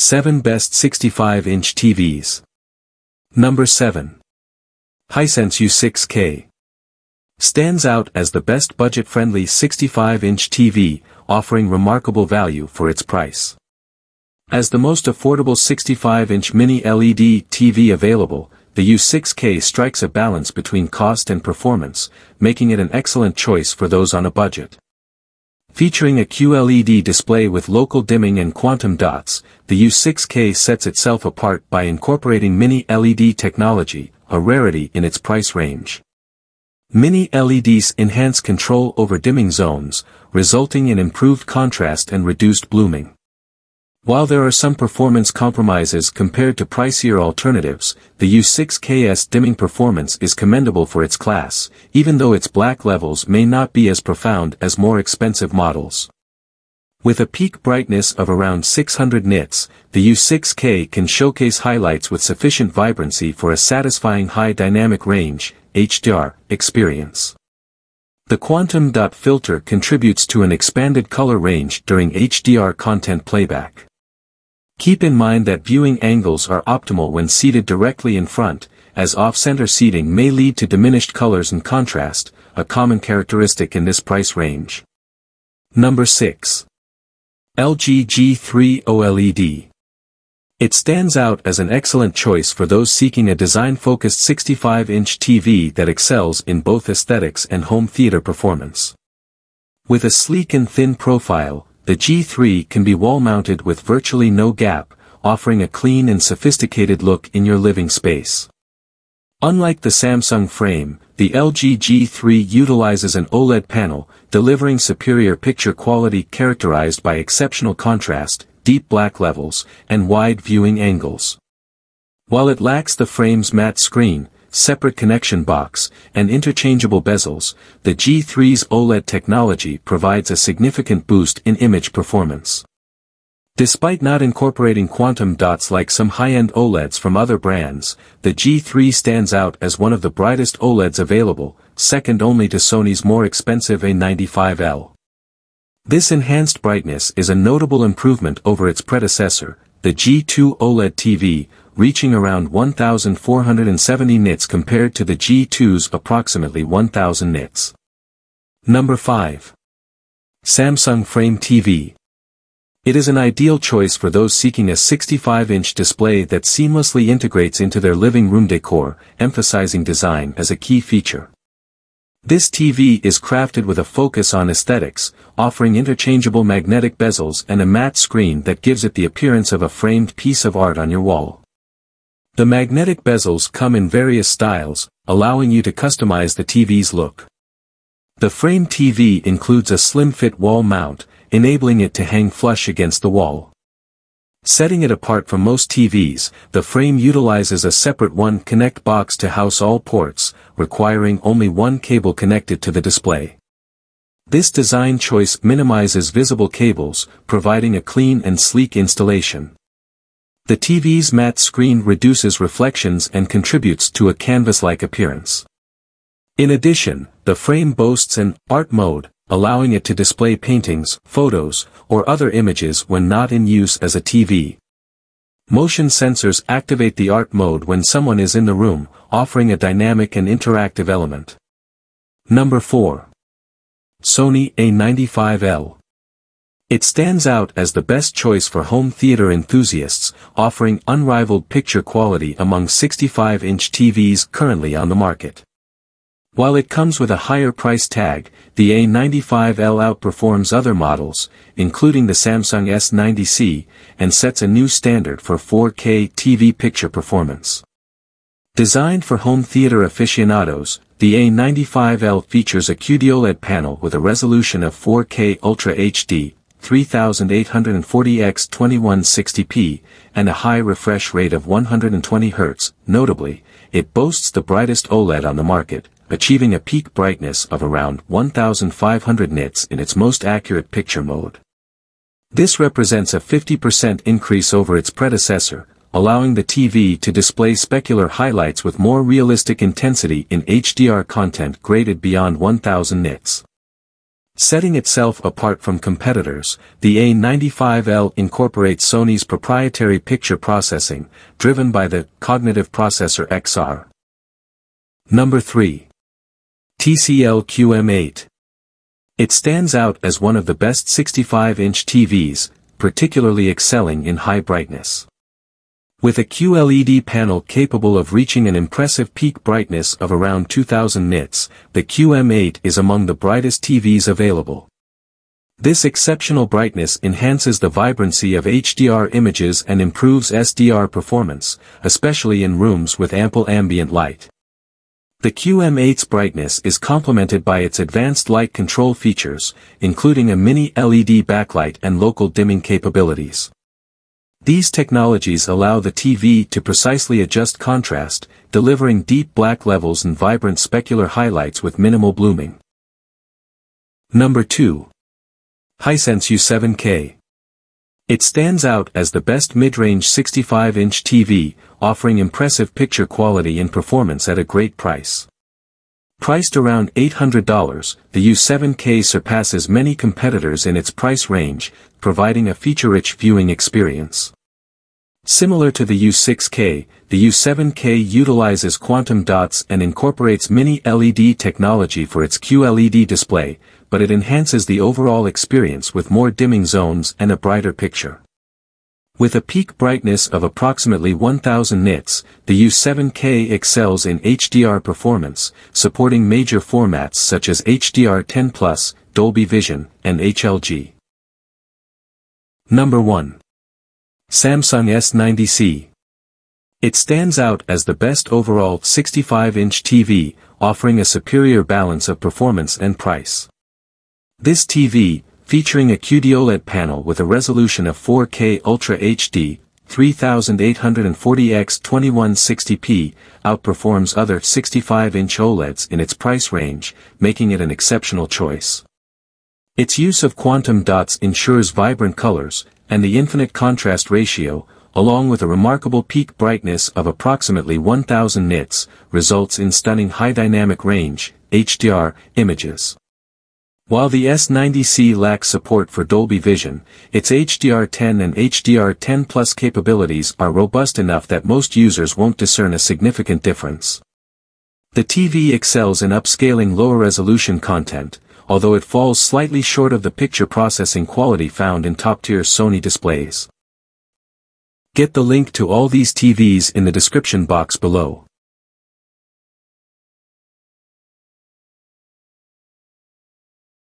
7 Best 65-inch TVs. Number 7. Hisense U6K. Stands out as the best budget-friendly 65-inch TV, offering remarkable value for its price. As the most affordable 65-inch mini LED TV available, the U6K strikes a balance between cost and performance, making it an excellent choice for those on a budget. Featuring a QLED display with local dimming and quantum dots, the U6K sets itself apart by incorporating mini LED technology, a rarity in its price range. Mini LEDs enhance control over dimming zones, resulting in improved contrast and reduced blooming. While there are some performance compromises compared to pricier alternatives, the U6KS dimming performance is commendable for its class, even though its black levels may not be as profound as more expensive models. With a peak brightness of around 600 nits, the U6K can showcase highlights with sufficient vibrancy for a satisfying high dynamic range, HDR, experience. The quantum dot filter contributes to an expanded color range during HDR content playback. Keep in mind that viewing angles are optimal when seated directly in front, as off-center seating may lead to diminished colors and contrast, a common characteristic in this price range. Number 6. LG G3 OLED. It stands out as an excellent choice for those seeking a design-focused 65-inch TV that excels in both aesthetics and home theater performance. With a sleek and thin profile, the G3 can be wall-mounted with virtually no gap, offering a clean and sophisticated look in your living space. Unlike the Samsung frame, the LG G3 utilizes an OLED panel, delivering superior picture quality characterized by exceptional contrast, deep black levels, and wide viewing angles. While it lacks the frame's matte screen, separate connection box, and interchangeable bezels, the G3's OLED technology provides a significant boost in image performance. Despite not incorporating quantum dots like some high-end OLEDs from other brands, the G3 stands out as one of the brightest OLEDs available, second only to Sony's more expensive A95L. This enhanced brightness is a notable improvement over its predecessor, the G2 OLED TV, reaching around 1,470 nits compared to the G2's approximately 1,000 nits. Number 5. Samsung Frame TV. It is an ideal choice for those seeking a 65-inch display that seamlessly integrates into their living room decor, emphasizing design as a key feature. This TV is crafted with a focus on aesthetics, offering interchangeable magnetic bezels and a matte screen that gives it the appearance of a framed piece of art on your wall. The magnetic bezels come in various styles, allowing you to customize the TV's look. The frame TV includes a slim-fit wall mount, enabling it to hang flush against the wall. Setting it apart from most TVs, the frame utilizes a separate one connect box to house all ports, requiring only one cable connected to the display. This design choice minimizes visible cables, providing a clean and sleek installation. The TV's matte screen reduces reflections and contributes to a canvas-like appearance. In addition, the frame boasts an art mode, allowing it to display paintings, photos, or other images when not in use as a TV. Motion sensors activate the art mode when someone is in the room, offering a dynamic and interactive element. Number 4. Sony A95L it stands out as the best choice for home theater enthusiasts, offering unrivaled picture quality among 65-inch TVs currently on the market. While it comes with a higher price tag, the A95L outperforms other models, including the Samsung S90C, and sets a new standard for 4K TV picture performance. Designed for home theater aficionados, the A95L features a QD-OLED panel with a resolution of 4K Ultra HD, 3840x2160p, and a high refresh rate of 120 Hz. Notably, it boasts the brightest OLED on the market, achieving a peak brightness of around 1500 nits in its most accurate picture mode. This represents a 50% increase over its predecessor, allowing the TV to display specular highlights with more realistic intensity in HDR content graded beyond 1000 nits. Setting itself apart from competitors, the A95L incorporates Sony's proprietary picture processing, driven by the Cognitive Processor XR. Number 3. TCL QM8. It stands out as one of the best 65-inch TVs, particularly excelling in high brightness. With a QLED panel capable of reaching an impressive peak brightness of around 2000 nits, the QM8 is among the brightest TVs available. This exceptional brightness enhances the vibrancy of HDR images and improves SDR performance, especially in rooms with ample ambient light. The QM8's brightness is complemented by its advanced light control features, including a mini LED backlight and local dimming capabilities. These technologies allow the TV to precisely adjust contrast, delivering deep black levels and vibrant specular highlights with minimal blooming. Number 2. Hisense U7K. It stands out as the best mid-range 65-inch TV, offering impressive picture quality and performance at a great price. Priced around $800, the U7K surpasses many competitors in its price range, providing a feature-rich viewing experience. Similar to the U6K, the U7K utilizes quantum dots and incorporates mini LED technology for its QLED display, but it enhances the overall experience with more dimming zones and a brighter picture. With a peak brightness of approximately 1000 nits, the U7K excels in HDR performance, supporting major formats such as HDR10+, Dolby Vision, and HLG. Number 1. Samsung S90C. It stands out as the best overall 65-inch TV, offering a superior balance of performance and price. This TV, featuring a QD-OLED panel with a resolution of 4K Ultra HD, 3840x2160p, outperforms other 65-inch OLEDs in its price range, making it an exceptional choice. Its use of quantum dots ensures vibrant colors, and the infinite contrast ratio, along with a remarkable peak brightness of approximately 1000 nits, results in stunning high dynamic range, HDR, images. While the S90C lacks support for Dolby Vision, its HDR10 and HDR10 Plus capabilities are robust enough that most users won't discern a significant difference. The TV excels in upscaling lower resolution content, although it falls slightly short of the picture processing quality found in top-tier Sony displays. Get the link to all these TVs in the description box below.